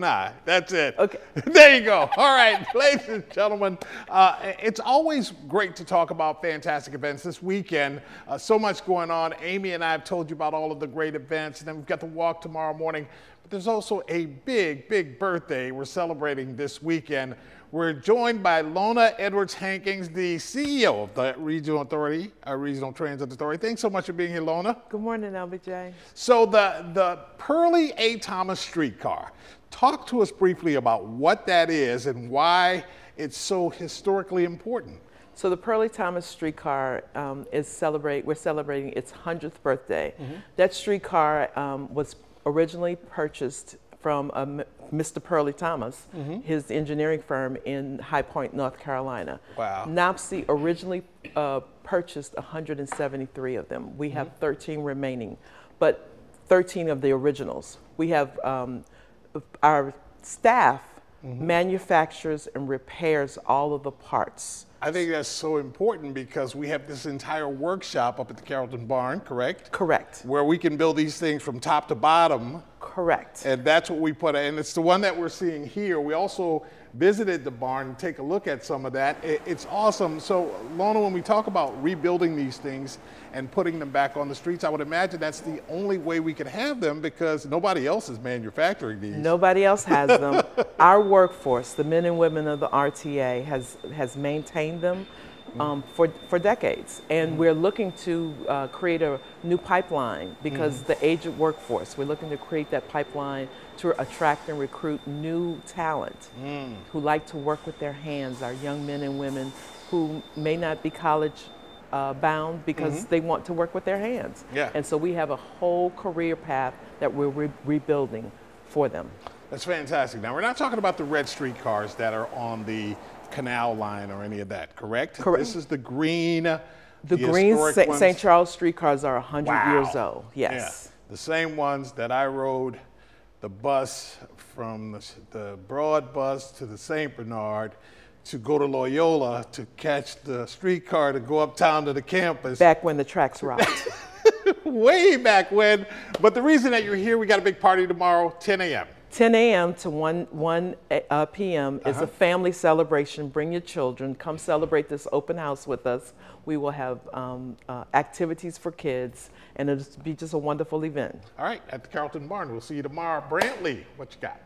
Nah, that's it. Okay. There you go. All right, ladies and gentlemen, uh, it's always great to talk about fantastic events this weekend. Uh, so much going on. Amy and I have told you about all of the great events, and then we've got the walk tomorrow morning. But there's also a big, big birthday we're celebrating this weekend. We're joined by Lona Edwards Hankins, the CEO of the Regional Authority, uh, Regional Transit Authority. Thanks so much for being here, Lona. Good morning, LBJ. So the the Perley A. Thomas streetcar. Talk to us briefly about what that is and why it's so historically important. So the Perley Thomas streetcar um, is celebrate. We're celebrating its hundredth birthday. That streetcar um, was originally purchased from um, Mr. Perley Thomas, his engineering firm in High Point, North Carolina. Wow. NOPSI originally uh, purchased 173 of them. We have 13 remaining, but 13 of the originals. We have um, our staff manufactures and repairs all of the parts. I think that's so important because we have this entire workshop up at the Carrollton Barn, correct? Correct. Where we can build these things from top to bottom, Correct. and that's what we put. And it's the one that we're seeing here. We also visited the barn and take a look at some of that. It- It's awesome. So, Lona, when we talk about rebuilding these things and putting them back on the streets, I would imagine that's the only way we could have them because nobody else is manufacturing these. Nobody else has them. Our workforce, the men and women of the RTA, has has maintained them um, for for decades, and we're looking to uh, create a new pipeline because the aged workforce. We're looking to create that pipeline to attract and recruit new talent who like to work with their hands. Our young men and women who may not be college. Uh, bound because they want to work with their hands. Yeah. And so we have a whole career path that we're re- rebuilding for them. That's fantastic. Now, we're not talking about the red streetcars that are on the canal line or any of that, correct? Correct. This is the green. The, green historic ones. St. Charles streetcars are 100 Wow. years old. Yeah. Yes. The same ones that I rode the bus from the, the Broad bus to the St. Bernard to go to Loyola to catch the streetcar to go uptown to the campus. Back when the tracks rocked. Way back when. But the reason that you're here, we got a big party tomorrow, 10 a.m. 10 a.m. to 1, 1 uh, p.m. is Uh-huh. a family celebration. Bring your children. Come celebrate this open house with us. We will have um, uh, activities for kids, and it'll be just a wonderful event. All right, at the Carrollton Barn. We'll see you tomorrow. Brantley, what you got?